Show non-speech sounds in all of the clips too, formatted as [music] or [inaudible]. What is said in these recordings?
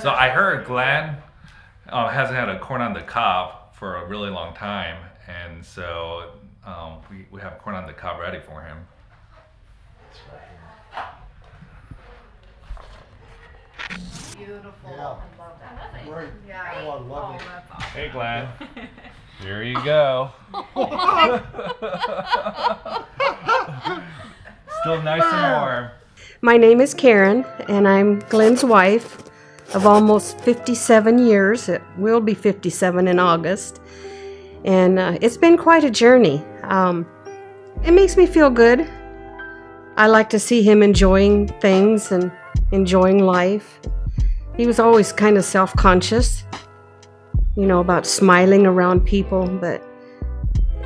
So I heard Glen uh, hasn't had a corn on the cob for a really long time, and so um, we, we have corn on the cob ready for him. Beautiful. Yeah. I love that. Great. Yeah. Oh, I love it. awesome. Hey Glen, [laughs] here you go. [laughs] Still nice and warm. My name is Karen, and I'm Glen's wife of almost 57 years. It will be 57 in August. And uh, it's been quite a journey. Um, it makes me feel good. I like to see him enjoying things and enjoying life. He was always kind of self conscious, you know, about smiling around people, but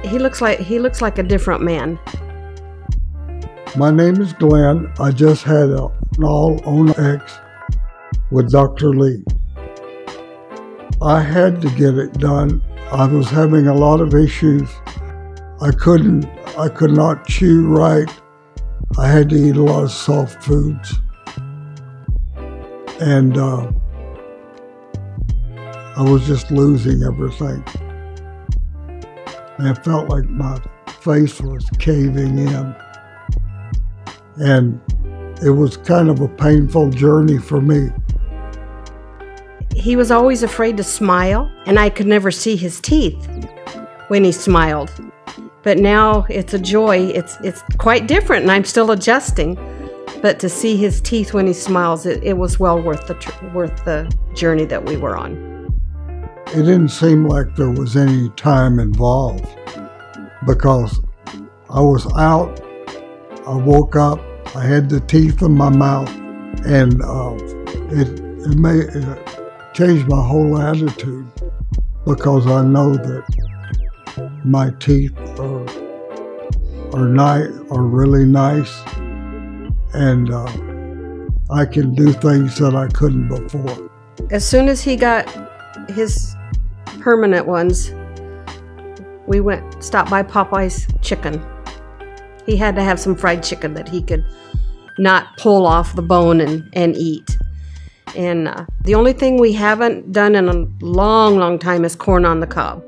he looks like he looks like a different man. My name is Glen. I just had an all on X with Dr. Lee. I had to get it done. I was having a lot of issues. I couldn't, I could not chew right. I had to eat a lot of soft foods. And uh, I was just losing everything. And it felt like my face was caving in. And it was kind of a painful journey for me. He was always afraid to smile, and I could never see his teeth when he smiled. But now it's a joy. It's it's quite different, and I'm still adjusting. But to see his teeth when he smiles, it, it was well worth the tr- worth the journey that we were on. It didn't seem like there was any time involved because I was out. I woke up. I had the teeth in my mouth, and uh, it it made it changed my whole attitude because I know that my teeth are are nice, are really nice, and uh, I can do things that I couldn't before. As soon as he got his permanent ones, we went stopped by Popeye's Chicken. He had to have some fried chicken that he could not pull off the bone and, and eat. And uh, the only thing we haven't done in a long, long time is corn on the cob.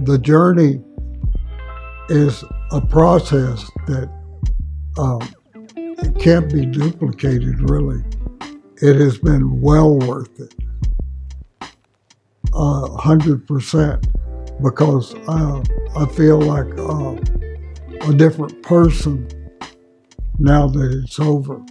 the journey is a process that um, it can't be duplicated really. It has been well worth it. Hundred percent because uh, I feel like uh, a different person now that it's over